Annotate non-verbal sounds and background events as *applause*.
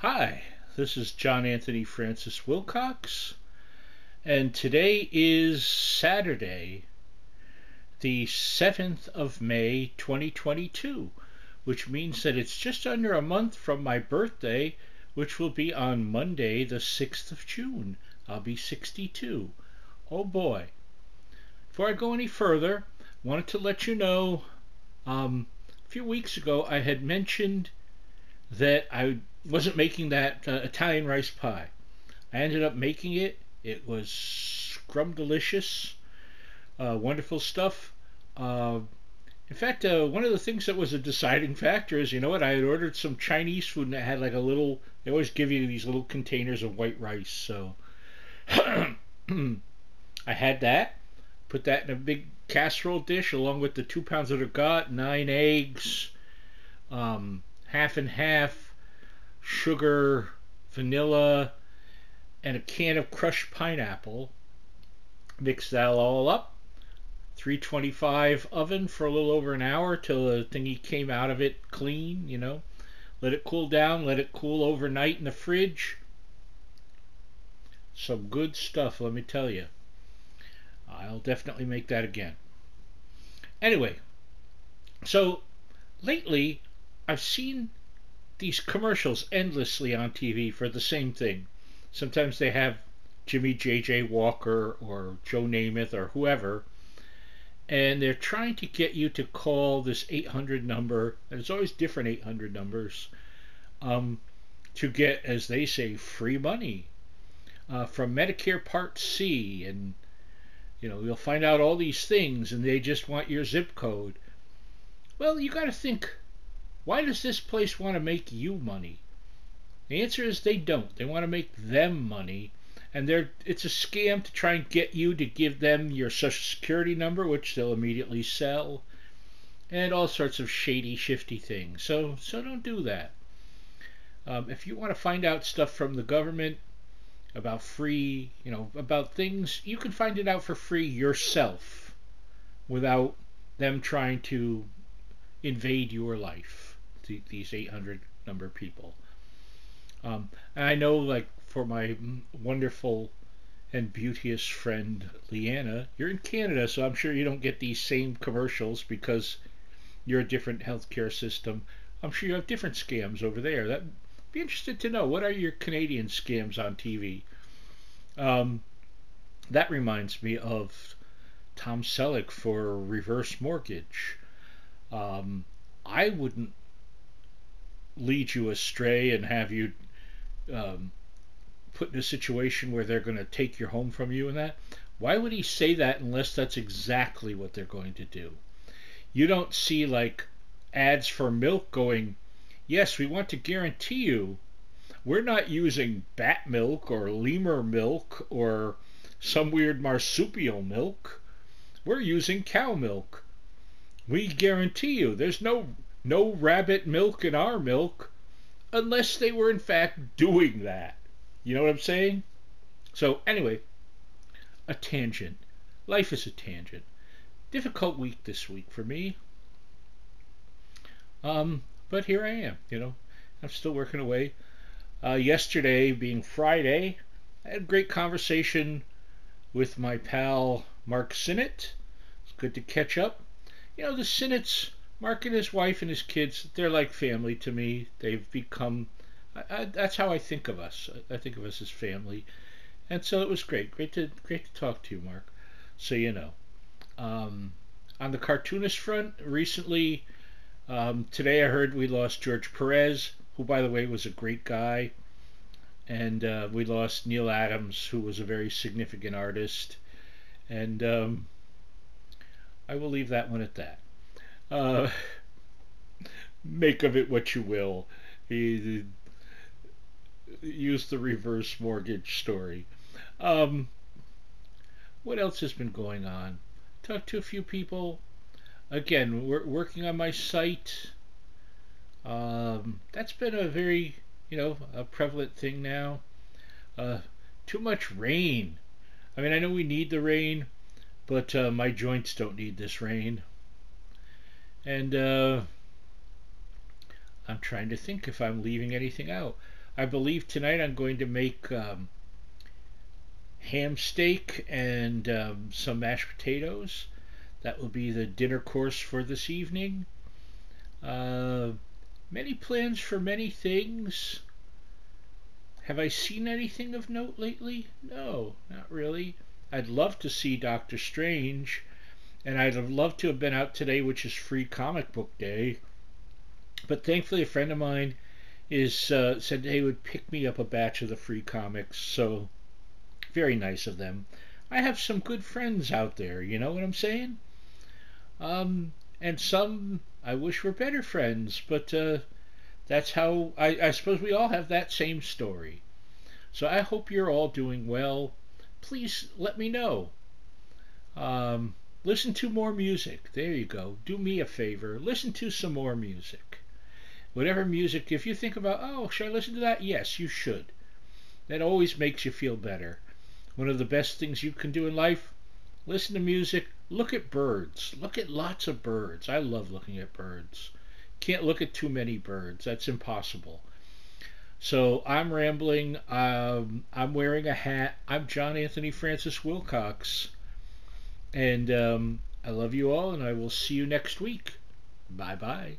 Hi, this is John Anthony Francis Wilcox, and today is Saturday, the 7th of May 2022, which means that it's just under a month from my birthday, which will be on Monday, the 6th of June. I'll be 62. Oh boy. Before I go any further, wanted to let you know um, a few weeks ago I had mentioned that I wasn't making that uh, Italian rice pie. I ended up making it. It was scrum delicious, uh, wonderful stuff. Uh, in fact, uh, one of the things that was a deciding factor is, you know what, I had ordered some Chinese food and it had like a little, they always give you these little containers of white rice. So *clears throat* I had that, put that in a big casserole dish along with the two pounds that I got, nine eggs, um, half and half sugar, vanilla, and a can of crushed pineapple. Mix that all up. 325 oven for a little over an hour till the thingy came out of it clean, you know. Let it cool down, let it cool overnight in the fridge. Some good stuff, let me tell you. I'll definitely make that again. Anyway, so lately I've seen these commercials endlessly on TV for the same thing. Sometimes they have Jimmie J.J. Walker or Joe Namath or whoever, and they're trying to get you to call this 800 number, and it's always different 800 numbers, um, to get, as they say, free money uh, from Medicare Part C, and you know you'll find out all these things, and they just want your zip code. Well, you got to think why does this place want to make you money? The answer is they don't. They want to make them money, and they're it's a scam to try and get you to give them your social security number, which they'll immediately sell, and all sorts of shady, shifty things. So so don't do that. Um, if you want to find out stuff from the government about free, you know, about things, you can find it out for free yourself without them trying to invade your life these 800 number people. Um, I know, like, for my wonderful and beauteous friend Leanna, you're in Canada, so I'm sure you don't get these same commercials because you're a different healthcare system. I'm sure you have different scams over there. That be interested to know what are your Canadian scams on TV. Um, that reminds me of Tom Selleck for Reverse Mortgage. Um, I wouldn't lead you astray and have you um, put in a situation where they're going to take your home from you and that. Why would he say that unless that's exactly what they're going to do? You don't see like ads for milk going, yes, we want to guarantee you we're not using bat milk or lemur milk or some weird marsupial milk. We're using cow milk. We guarantee you there's no no rabbit milk in our milk unless they were in fact doing that. You know what I'm saying? So, anyway, a tangent. Life is a tangent. Difficult week this week for me. Um, but here I am, you know. I'm still working away. Uh, yesterday, being Friday, I had a great conversation with my pal Mark Sinnott. It's good to catch up. You know, the Sinnotts Mark and his wife and his kids, they're like family to me. They've become, I, I, that's how I think of us. I, think of us as family. And so it was great. Great to, great to talk to you, Mark. So you know. Um, on the cartoonist front, recently, um, today I heard we lost George Perez, who, by the way, was a great guy. And uh, we lost Neal Adams, who was a very significant artist. And um, I will leave that one at that. Uh, make of it what you will. He used the reverse mortgage story. Um, what else has been going on? Talked to a few people. Again, we're working on my site. Um, that's been a very, you know, a prevalent thing now. Uh, too much rain. I mean, I know we need the rain, but uh, my joints don't need this rain. And uh, I'm trying to think if I'm leaving anything out. I believe tonight I'm going to make um, ham steak and um, some mashed potatoes. That will be the dinner course for this evening. Uh, many plans for many things. Have I seen anything of note lately? No, not really. I'd love to see Doctor Strange, and I'd have loved to have been out today, which is free comic book day. But thankfully, a friend of mine is uh, said they would pick me up a batch of the free comics. So very nice of them. I have some good friends out there. You know what I'm saying? Um, and some I wish were better friends, but uh, that's how I, I suppose we all have that same story. So I hope you're all doing well. Please let me know. Um, listen to more music. There you go. Do me a favor. Listen to some more music whatever music, if you think about, oh, should I listen to that? Yes, you should. That always makes you feel better. One of the best things you can do in life, listen to music, look at birds. Look at lots of birds. I love looking at birds. Can't look at too many birds. That's impossible. So I'm rambling. Um, I'm wearing a hat. I'm John Anthony Francis Wilcox. And um, I love you all, and I will see you next week. Bye bye.